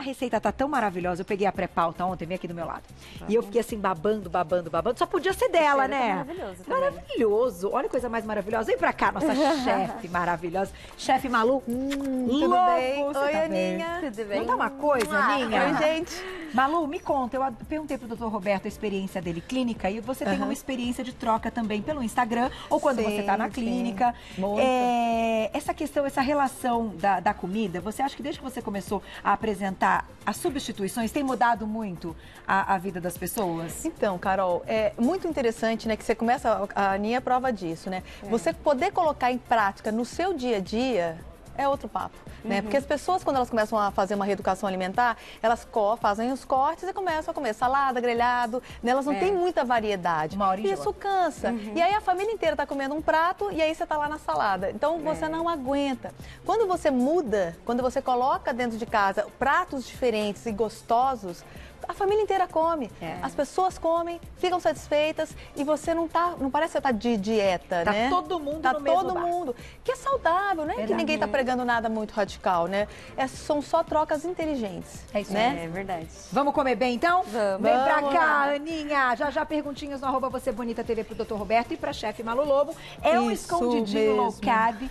a receita tá tão maravilhosa. Eu peguei a pré-pauta ontem, vem aqui do meu lado. E eu fiquei assim, babando, babando, babando. Só podia ser dela, tá né? maravilhoso também. Maravilhoso. Olha que coisa mais maravilhosa. Vem pra cá, nossa chefe maravilhosa. Chefe Malu. Hum, tudo Lobo, bem? Oi, tá bem? Aninha. Tudo bem? Não tá uma coisa, Ah, Aninha? Oi, gente. Malu, me conta, eu perguntei pro doutor Roberto a experiência dele clínica e você tem Aham. uma experiência de troca também pelo Instagram ou quando você Sim, tá na sim. clínica. É, essa questão, essa relação da, da comida, você acha que desde que você começou a apresentar as substituições tem mudado muito a, a vida das pessoas? Então, Carol, é muito interessante, né, que você começa, a Aninha é prova disso, né? Você poder colocar em prática no seu dia a dia é outro papo, né? Porque as pessoas, quando elas começam a fazer uma reeducação alimentar, elas fazem os cortes e começam a comer salada, grelhado, né? Elas não É. têm muita variedade. Uma hora e isso cansa. E aí a família inteira está comendo um prato e aí você está lá na salada. Então você não aguenta. Quando você muda, quando você coloca dentro de casa pratos diferentes e gostosos, a família inteira come. É. As pessoas comem, ficam satisfeitas e você não tá, não parece que você tá de dieta, Tá né? todo mundo tá no mesmo todo barco. mundo, que é saudável, né? Que ninguém tá pregando nada muito radical, né? É, são só trocas inteligentes, É isso né? É verdade. Vamos comer bem, então? Vamos. Vem pra cá, lá. Aninha. Já já perguntinhas no arroba Você Bonita TV pro Dr. Roberto e pra chefe Malu Lobo. É um escondidinho low mesmo. carb.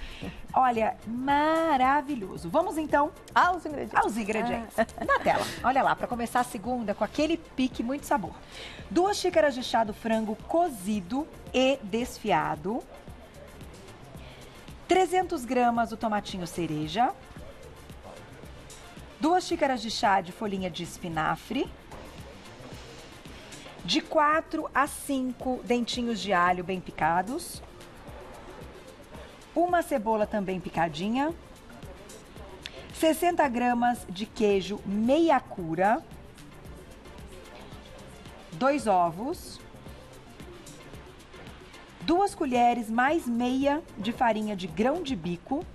Olha, maravilhoso. Vamos então Ah, os ingredientes. aos ingredientes. Na tela. Olha lá, para começar a segunda com aquele pique muito sabor. Duas xícaras de chá do frango cozido e desfiado. 300 gramas do tomatinho cereja. Duas xícaras de chá de folhinha de espinafre. De 4 a 5 dentinhos de alho bem picados. Uma cebola também picadinha. 60 gramas de queijo meia cura, dois ovos, duas colheres mais meia de farinha de grão de bico,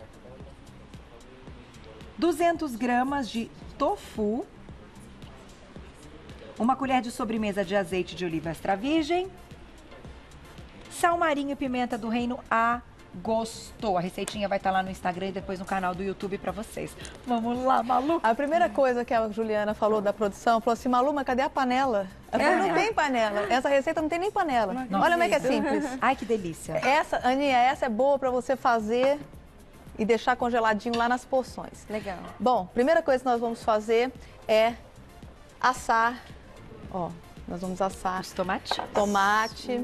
200 gramas de tofu, uma colher de sobremesa de azeite de oliva extra virgem, sal marinho e pimenta do reino a gosto. A receitinha vai estar lá no Instagram e depois no canal do YouTube para vocês. Vamos lá, Malu. A primeira coisa que a Juliana falou da produção, falou assim, Malu, mas cadê a panela? Falei, não tem panela. Essa receita não tem nem panela. Olha como é que é simples. Ai, que delícia. Essa, Aninha, essa é boa para você fazer e deixar congeladinho lá nas porções. Legal. Bom, primeira coisa que nós vamos fazer é assar. Ó, nós vamos assar Os tomatinhos. tomate,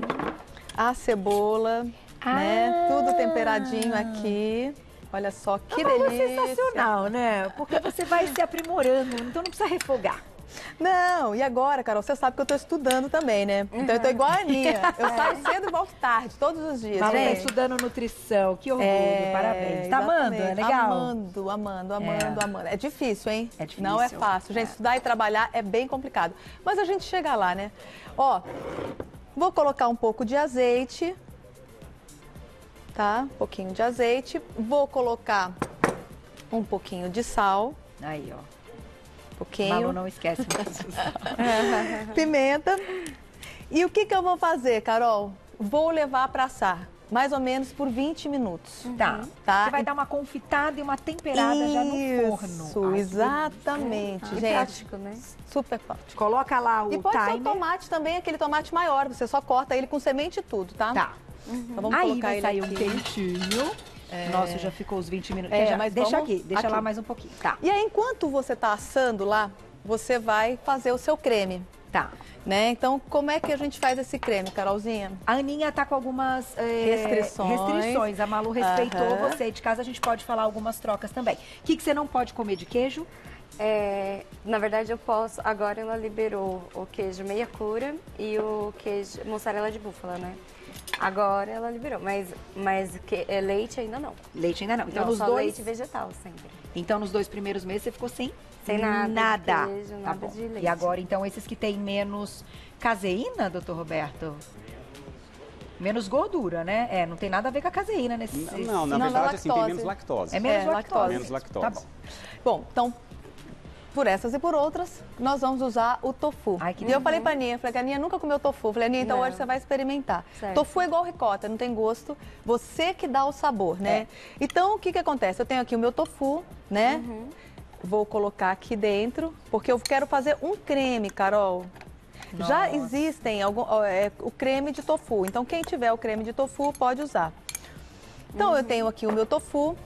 a cebola, Ah. né? Tudo temperadinho aqui. Olha só que é delícia. sensacional, né? Porque você vai se aprimorando, então não precisa refogar. Não, e agora, Carol, você sabe que eu tô estudando também, né? Então eu tô igual a Aninha. Eu saio cedo e volto tarde, todos os dias. Tá gente. estudando nutrição, que orgulho, É, parabéns. Tá amando, é legal? Amando, amando, amando, É. amando. É difícil, hein? É difícil. Não é fácil. Gente, É. estudar e trabalhar é bem complicado. Mas a gente chega lá, né? Ó, vou colocar um pouco de azeite. Tá? Um pouquinho de azeite. Vou colocar um pouquinho de sal. Aí, ó. Um pouquinho. Malu não esquece disso. pimenta. E o que, que eu vou fazer, Carol? Vou levar para assar, mais ou menos por 20 minutos. Tá. Tá. Você vai dar uma confitada e uma temperada já no forno. Isso, exatamente, Que gente. prático, né? Super prático. Coloca lá o E pode ser o timer. tomate também, aquele tomate maior. Você só corta ele com semente e tudo, tá? Tá. Então vamos Aí colocar vai ele sair um aqui. quentinho. Nossa, já ficou os 20 minutos. É, mas deixa vamos aqui, deixa aqui. lá mais um pouquinho. Tá. E aí, enquanto você tá assando lá, você vai fazer o seu creme, Tá. né? Então, como é que a gente faz esse creme, Carolzinha? A Aninha tá com algumas é, Restrições. restrições. A Malu respeitou Aham. você. De casa a gente pode falar algumas trocas também. O que, que você não pode comer de queijo? É, na verdade, eu posso. Agora ela liberou o queijo meia cura e o queijo mussarela de búfala, né? Agora ela liberou, mas, mas que, é, leite ainda não. Leite ainda não. Então, não, nos só dois, leite vegetal sempre. então, nos dois primeiros meses você ficou sem, Sem nada de Nada. queijo, Tá nada bom. de leite. E agora, então, esses que têm menos caseína, doutor Roberto? Menos gordura, né? É, não tem nada a ver com a caseína nesse. Não, na Não, verdade, da assim, tem lactose. menos lactose. É menos É, lactose. lactose. Menos lactose. Tá bom. Bom, então, por essas e por outras, nós vamos usar o tofu. Ai, e eu falei pra Aninha, falei que a Aninha nunca comeu tofu. Eu Falei, Aninha, então Não. hoje você vai experimentar. Certo. Tofu é igual ricota, não tem gosto. Você que dá o sabor, né? Então, o que que acontece? Eu tenho aqui o meu tofu, né? vou colocar aqui dentro, porque eu quero fazer um creme, Carol. Já Nossa. existem algum, é, o creme de tofu, então quem tiver o creme de tofu pode usar. Então eu tenho aqui o meu tofu,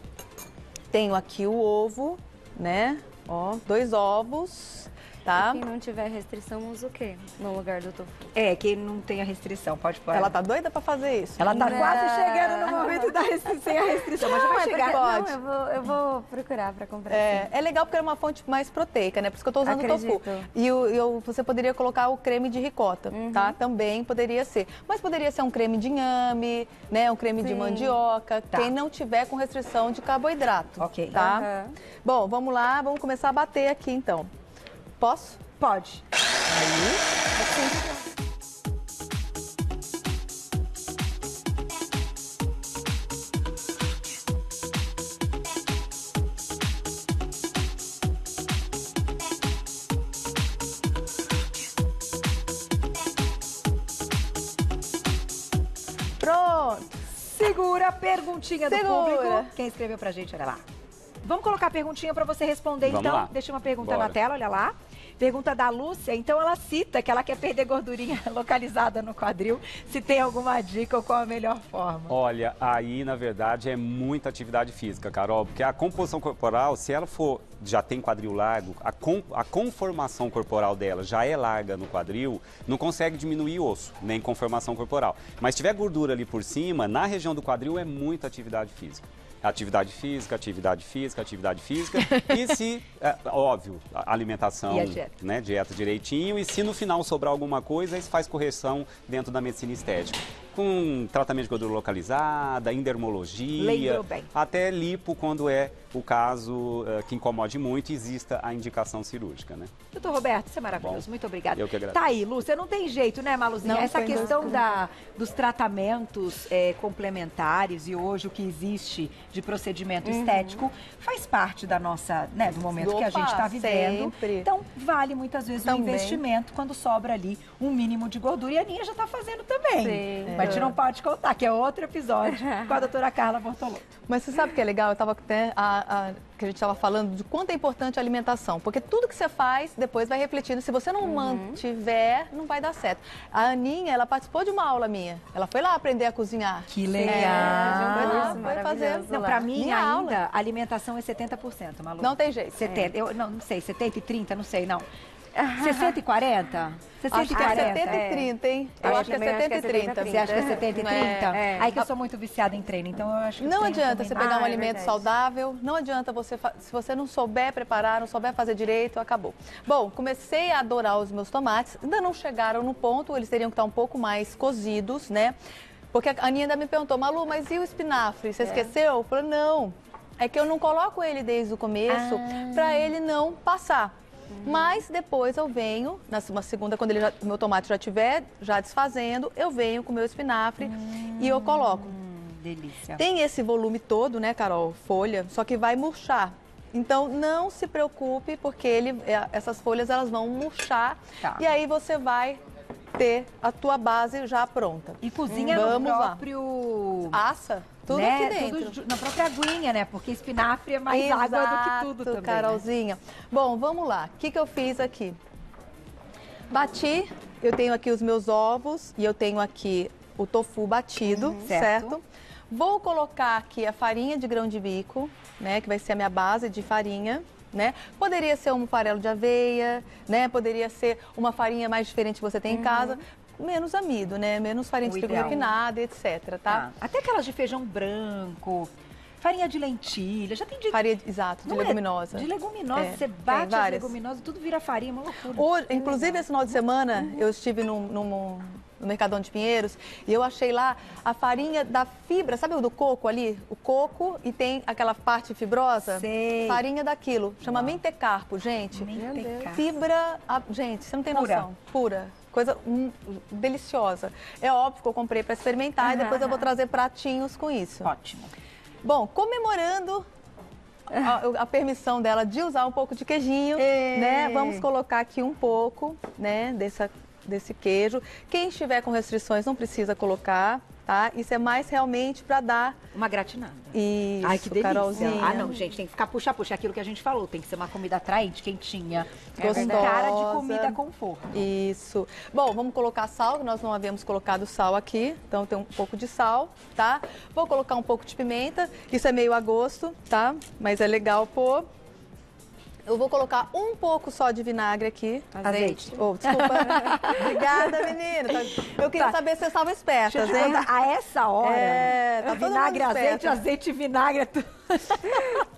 tenho aqui o ovo, né? Ó, dois ovos, tá? Quem não tiver restrição, usa o quê no lugar do tofu? É, que não tem a restrição, pode pôr. Ela tá doida pra fazer isso? Ela tá Não. quase chegando no momento da restri- sem a restrição, mas já vai chegar. pode. Não, eu vou, eu vou procurar pra comprar. É, sim. é legal porque é uma fonte mais proteica, né? Por isso que eu tô usando o tofu. Acredito. E o, e o- você poderia colocar o creme de ricota, tá? Também poderia ser. Mas poderia ser um creme de inhame, né? Um creme de Sim. mandioca. Tá. Quem não tiver com restrição de carboidrato. Ok. Tá? Aham. Bom, vamos lá, vamos começar a bater aqui então. Posso? Pode. Pronto. Segura a perguntinha do Segura. público. Quem escreveu pra gente, olha lá. Vamos colocar a perguntinha pra você responder, Vamos então. lá. Deixa uma pergunta Bora. na tela, olha lá. Pergunta da Lúcia. Então ela cita que ela quer perder gordurinha localizada no quadril. Se tem alguma dica ou qual a melhor forma. Olha, aí na verdade é muita atividade física, Carol, porque a composição corporal, se ela for já tem quadril largo, a, com- a conformação corporal dela já é larga no quadril, não consegue diminuir osso, nem conformação corporal. Mas se tiver gordura ali por cima, na região do quadril é muita atividade física. Atividade física, atividade física, atividade física. e se, é, óbvio, alimentação, dieta? né, dieta direitinho. E se no final sobrar alguma coisa, aí se faz correção dentro da medicina estética. Com tratamento de gordura localizada, endermologia, até lipo quando é o caso eh, que incomode muito e exista a indicação cirúrgica, né? Doutor Roberto, isso é maravilhoso. Bom, Muito obrigada. eu que agradeço. Tá aí, Lúcia, não tem jeito, né, Maluzinha? Não, Essa questão da, dos tratamentos é, complementares e hoje o que existe de procedimento estético faz parte da nossa, né, do momento que a Opa, gente está vivendo. sempre. Então, vale muitas vezes um Também. investimento quando sobra ali um mínimo de gordura. E a Aninha já está fazendo também. Sim. Mas a gente não pode contar, que é outro episódio com a doutora Carla Bortolotto. Mas você sabe o que é legal? Eu estava até a, a- que a gente estava falando de quanto é importante a alimentação, porque tudo que você faz depois vai refletindo. Se você não mantiver, não vai dar certo. A Aninha, ela participou de uma aula minha. Ela foi lá aprender a cozinhar. Que É, Foi legal. lá, foi fazer. Não, pra mim Minha ainda, aula. a alimentação é 70%, Malu. Não tem jeito. 70, eu não, não sei, 70 e 30, não sei, não. 60 e 40? 60 Acho e que é 40? 70 é. e 30, hein? Eu Acho acho que é também, acho que 70 e é 30. Você acha que é 70 e 30? É, é. Aí que eu sou muito viciada em treino, então eu acho que Não adianta também você pegar um Ah, é alimento verdade. saudável, não adianta você, se você não souber preparar, não souber fazer direito, acabou. Bom, comecei a adorar os meus tomates, ainda não chegaram no ponto, eles teriam que estar um pouco mais cozidos, né? Porque a Aninha ainda me perguntou, Malu, mas e o espinafre? Você esqueceu? Eu falei, não, é que eu não coloco ele desde o começo para ele não passar. Mas depois eu venho, na segunda, quando ele já- o meu tomate já estiver já desfazendo, eu venho com o meu espinafre e eu coloco. Hum, delícia. Tem esse volume todo, né, Carol? Folha, só que vai murchar. Então não se preocupe, porque ele, é, essas folhas elas vão murchar Tá. e aí você vai ter a tua base já pronta. E cozinha Vamos no lá. próprio... Assa tudo né, aqui dentro. tudo na própria aguinha, né? Porque espinafre é mais água do que tudo Exato, também. né? Carolzinha. Bom, vamos lá. O que, que eu fiz aqui? Bati, eu tenho aqui os meus ovos e eu tenho aqui o tofu batido, Uhum. Certo. certo? Vou colocar aqui a farinha de grão de bico, né? Que vai ser a minha base de farinha. Né? Poderia ser um farelo de aveia, né? Poderia ser uma farinha mais diferente que você tem em casa, menos amido, né? Menos farinha Uhum. De trigo refinada, etc, tá? Tá. Até aquelas de feijão branco, farinha de lentilha, já tem de... Farinha, exato, de é- leguminosa. De leguminosa, É, você bate as leguminosas, tudo vira farinha, uma loucura. Hoje, inclusive, esse final de semana, eu estive num, num- no Mercadão de Pinheiros e eu achei lá a farinha da fibra, sabe o do coco ali? O coco e tem aquela parte fibrosa? Sei. Farinha daquilo. Chama mentecarpo, gente. Mentecarpo. Fibra, a- gente, você não tem Pura. noção. Pura. Coisa hum, deliciosa. É óbvio que eu comprei para experimentar e depois eu vou trazer pratinhos com isso. Ótimo. Bom, comemorando a, a permissão dela de usar um pouco de queijinho, É. né? Vamos colocar aqui um pouco, né, dessa desse queijo. Quem estiver com restrições não precisa colocar, tá? Isso é mais realmente para dar Uma gratinada. isso, Ai, que delícia. Carolzinha. Ah, não, gente, tem que ficar puxa-puxa. Aquilo que a gente falou, tem que ser uma comida atraente, quentinha. Gostosa. cara de comida com forno. Isso. Bom, vamos colocar sal, nós não havíamos colocado sal aqui. Então tem um pouco de sal, tá? Vou colocar um pouco de pimenta. Isso é meio a gosto, tá? Mas é legal pôr. Eu vou colocar um pouco só de vinagre aqui. Azeite. Oh, desculpa. Obrigada, menina. Eu queria Tá. saber se espertas, eu te hein? contar, a essa hora, É, tá vinagre, azeite, azeite e vinagre é.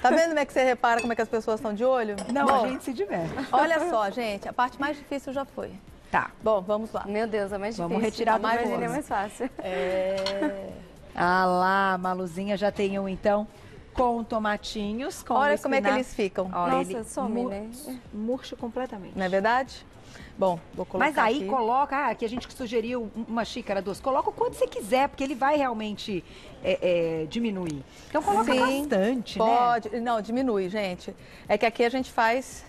Tá vendo como é que você repara como é que as pessoas estão de olho? Não, Bom, a gente se diverte. Olha só, gente, a parte mais difícil já foi. Tá. Bom, vamos lá. Meu Deus, é mais difícil. Vamos retirar do mais forno. é mais fácil. É... Ah lá, a Maluzinha já tem um, então, com tomatinhos, com Olha como é que eles ficam. Olha, Nossa, ele some, mu- né? Murcho completamente. Não é verdade? Bom, vou colocar Mas aí aqui. coloca, ah, que a gente sugeriu um- uma xícara, duas, coloca o quanto você quiser, porque ele vai realmente é, é, diminuir. Então coloca Sim, bastante, né? Pode. Não, diminui, gente. É que aqui a gente faz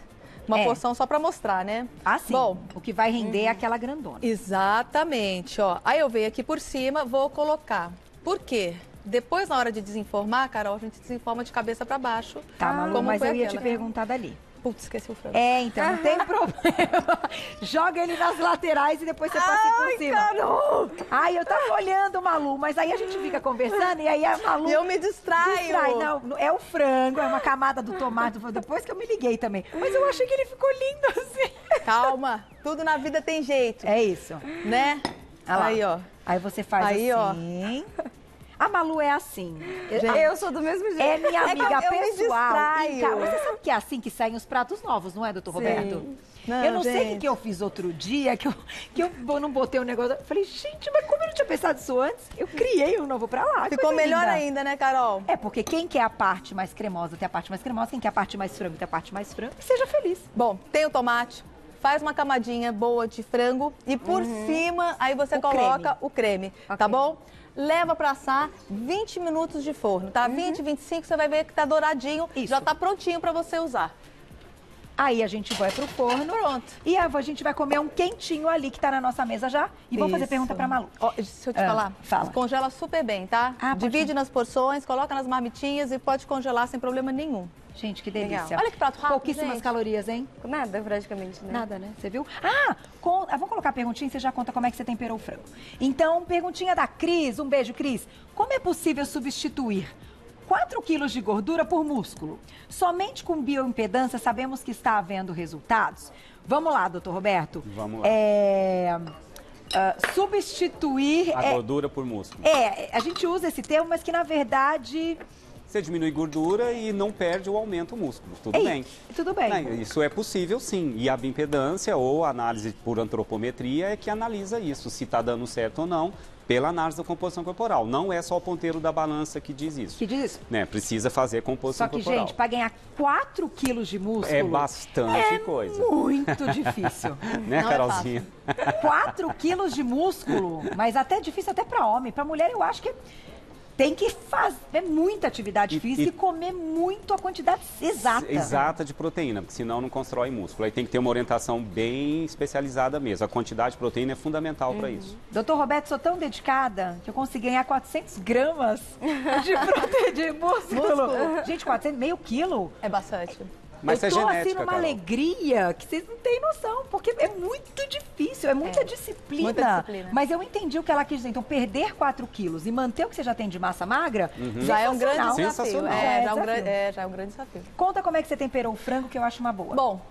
uma É. porção só pra mostrar, né? Ah, sim. Bom, o que vai render é aquela grandona. exatamente, ó. Aí eu venho aqui por cima, vou colocar. Por quê? Depois, na hora de desenformar, Carol, a gente desenforma de cabeça pra baixo. Tá, Malu, como mas eu ia aquela. te perguntar dali. Putz, esqueci o frango. É, então, não tem problema. Joga ele nas laterais e depois você passa por Ai, cima. Carol! Ai, eu tava olhando, Malu, mas aí a gente fica conversando e aí a Malu... E eu me distraio. Distrai, não, é o frango, é uma camada do tomate. Depois que eu me liguei também. Mas eu achei que ele ficou lindo assim. Calma, tudo na vida tem jeito, É isso. né? Ah. Aí, ó. Aí você faz Aí, ó. A Malu é assim. Eu sou do mesmo jeito. É minha É amiga me pessoal. casa. Você sabe que é assim que saem os pratos novos, não é, doutor Roberto? Não, eu não sei o que, gente. eu fiz outro dia, que eu, que eu não botei o negócio. Eu falei, gente, mas como eu não tinha pensado isso antes? Eu criei um novo pra lá. Ficou melhor linda. ainda, né, Carol? É, porque quem quer a parte mais cremosa tem a parte mais cremosa, quem quer a parte mais frango tem a parte mais frango. Seja feliz. Bom, tem o tomate, faz uma camadinha boa de frango e por cima aí você O coloca creme. o creme, tá bom? Leva pra assar 20 minutos de forno, tá? 20, 25, você vai ver que tá douradinho, Isso. já tá prontinho pra você usar. Aí a gente vai pro forno. Pronto. E a gente vai comer um quentinho ali que tá na nossa mesa já. E vamos fazer pergunta pra Malu. Ó, deixa eu te Ah, falar. fala. Congela super bem, tá? Ah, Divide nas porções, coloca nas marmitinhas e pode congelar sem problema nenhum. Gente, que Legal. delícia. Olha que prato rápido, Pouquíssimas gente. calorias, hein? Nada, praticamente, né? Nada, né? Você viu? Ah, com... ah, vamos colocar a perguntinha e você já conta como é que você temperou o frango. Então, perguntinha da Cris. Um beijo, Cris. Como é possível substituir 4 quilos de gordura por músculo? Somente com bioimpedância sabemos que está havendo resultados? Vamos lá, doutor Roberto. Vamos lá. É, ah, substituir... A é, gordura por músculo. é, a gente usa esse termo, mas que na verdade... Você diminui gordura e não perde ou aumenta o músculo. Tudo é bem. isso. Tudo bem. Né, Isso é possível sim. E a bioimpedância ou análise por antropometria é que analisa isso, se está dando certo ou não, pela análise da composição corporal. Não é só o ponteiro da balança que diz isso. Que diz isso? Né, precisa fazer a Só composição que, corporal. gente, para ganhar 4 quilos de músculo... É bastante é coisa. muito difícil. Né, Não é Carolzinha? 4 quilos de músculo, mas até difícil até para homem. Para mulher, eu acho que tem que fazer muita atividade E- física e, e- comer muito a quantidade exata. Exata de proteína, porque senão não constrói músculo. Aí tem que ter uma orientação bem especializada mesmo. A quantidade de proteína é fundamental para isso. Doutor Roberto, sou tão dedicada que eu consegui ganhar 400 gramas de proteína de músculo. Músculo. Gente, 400, meio quilo. É bastante. Mas eu isso é tô genética, assim numa Carol. alegria que vocês não têm noção, porque é muito difícil, é muita, disciplina. muita disciplina. Mas eu entendi o que ela quis dizer. Então, perder 4 quilos e manter o que você já tem de massa magra, Já é um grande desafio. Sensacional. É, já é, um grande, é, já é um grande desafio. Conta como é que você temperou o frango, que eu acho uma boa. Bom,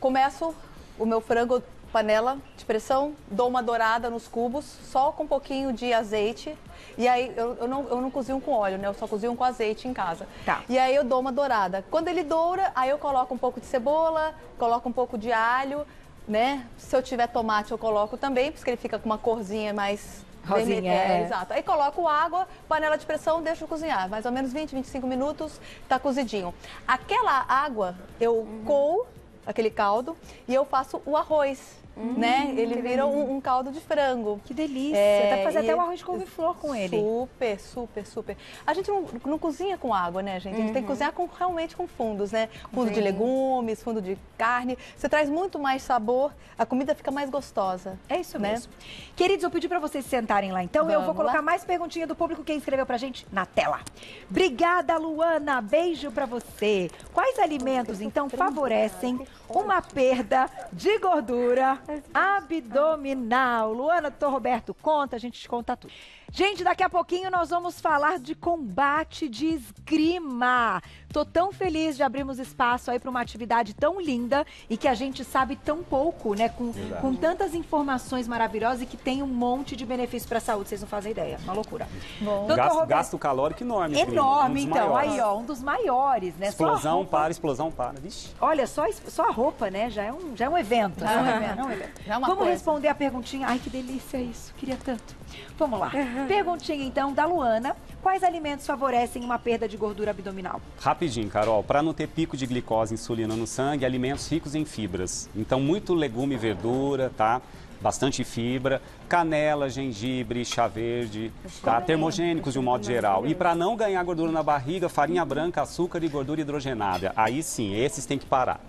começo o meu frango panela de pressão, dou uma dourada nos cubos, só com um pouquinho de azeite. E aí eu, eu não, eu não cozinho com óleo, né? Eu só cozinho com azeite em casa. Tá. E aí eu dou uma dourada. Quando ele doura, aí eu coloco um pouco de cebola, coloco um pouco de alho, né? Se eu tiver tomate, eu coloco também, porque ele fica com uma corzinha mais. Rosinha, é, é. exato. Aí coloco água, panela de pressão, deixo cozinhar. Mais ou menos 20, 25 minutos, tá cozidinho. Aquela água eu coo aquele caldo e eu faço o arroz. Né? Ele vira um, um caldo de frango. Que delícia. É, Dá pra fazer até o arroz de couve-flor com ele. Super, super, super. A gente não, não cozinha com água, né, gente? A gente tem que cozinhar com, realmente com fundos, né? Fundo de legumes, fundo de carne. Você traz muito mais sabor, a comida fica mais gostosa. É isso né? mesmo. Queridos, eu pedi pra vocês se sentarem lá. Então eu vou Vamos colocar lá. mais perguntinha do público que escreveu pra gente na tela. Obrigada, Luana. Beijo pra você. Quais alimentos então favorecem uma perda de gordura abdominal? Luana, doutor Roberto, conta, a gente te conta tudo. Gente, daqui a pouquinho nós vamos falar de combate de esgrima. Tô tão feliz de abrirmos espaço aí para uma atividade tão linda e que a gente sabe tão pouco, né? Com, Verdade. com tantas informações maravilhosas e que tem um monte de benefícios para a saúde. Vocês não fazem ideia. Uma loucura. Bom. Gasto, Roberto- gasto calórico enorme. esse Enorme, um então. maiores. Aí, ó, um dos maiores, né? Explosão roupa- para, explosão para. Vixe. Olha, só, só a roupa, né? Já é um, já é um evento. Já é um evento. é um evento. Já é uma Vamos coisa. responder a perguntinha. Ai, que delícia isso. Queria tanto. Vamos lá. Perguntinha, então, da Luana. Quais alimentos favorecem uma perda de gordura abdominal? Rapidinho, Carol. Para não ter pico de glicose e insulina no sangue, alimentos ricos em fibras. Então, muito legume e verdura, tá? Bastante fibra, canela, gengibre, chá verde, tá? Termogênicos de um modo geral. E para não ganhar gordura na barriga, farinha branca, açúcar e gordura hidrogenada. Aí sim, esses tem que parar.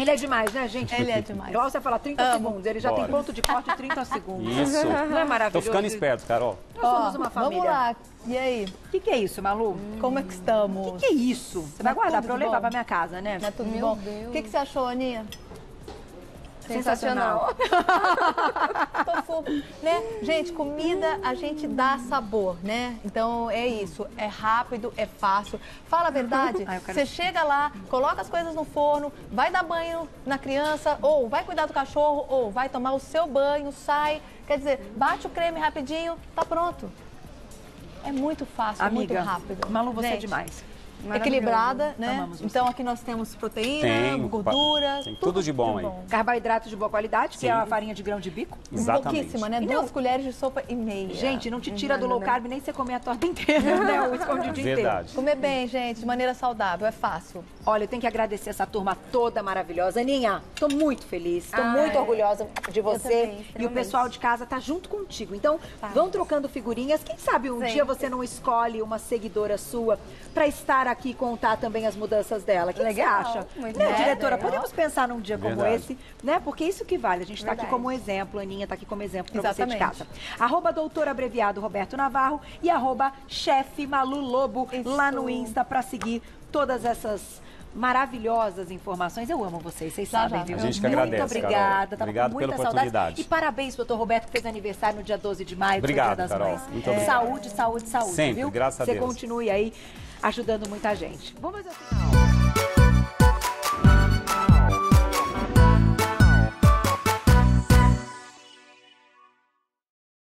Ele é demais, né, gente? Ele é demais. Igual você fala 30 Amo. segundos. Ele já Bora. tem ponto de corte 30 segundos. Isso. Não é maravilhoso? Tô ficando esperto, Carol. Nós somos uma família. Vamos lá. E aí? O que, que é isso, Malu? Como é que estamos? O que, que é isso? Você vai Tá guardar pra eu levar bom? pra minha casa, né? Não é tudo Meu bom? Deus. O que, que você achou, Aninha? Sensacional. Tô fofo, né? Gente, comida a gente dá sabor, né? Então é isso, é rápido, é fácil. Fala a verdade, Ai, quero- você chega lá, coloca as coisas no forno, vai dar banho na criança, ou vai cuidar do cachorro, ou vai tomar o seu banho, sai. Quer dizer, bate o creme rapidinho, tá pronto. É muito fácil, é Amiga, muito rápido. Malu, você é Gente, demais. Equilibrada, né? Então aqui nós temos proteína, Tem, gordura, tem tudo de bom aí. Carboidrato de boa qualidade, que é Sim. a farinha de grão de bico. Exatamente. Pouquíssima, né? E não- Duas colheres de sopa e meia. Gente, não te tira do Nada, low né? carb nem você comer a torta inteira, né? O escondidinho inteiro. Verdade. Comer bem, gente, de maneira saudável, é fácil. Olha, eu tenho que agradecer essa turma toda maravilhosa. Aninha, tô muito feliz, tô Ai, muito orgulhosa de você. também, e o pessoal de casa tá junto contigo. Então, vão trocando figurinhas. Quem sabe um Sempre. dia você não escolhe uma seguidora sua pra estar aqui e contar também as mudanças dela. O que que você acha? muito né, diretora, Legal. podemos pensar num dia como Verdade. esse, né? Porque isso que vale. A gente tá aqui como exemplo, a Aninha tá aqui como exemplo pra você de casa. Arroba doutor abreviado Roberto Navarro e arroba chefe Malu Lobo lá no. Insta pra seguir todas essas maravilhosas informações. Eu amo vocês, vocês Já, sabem, já. viu? A gente que Muito agradece, obrigada. Carol. Obrigado muita pela saudade. oportunidade. E parabéns, doutor Roberto, que fez aniversário no dia 12 de maio, Obrigado, Dia das Carol. Mães. Muito É. obrigado. Saúde, saúde, saúde, Sempre, viu? graças a Você Deus. continue aí ajudando muita gente. Vamos fazer o seguinte.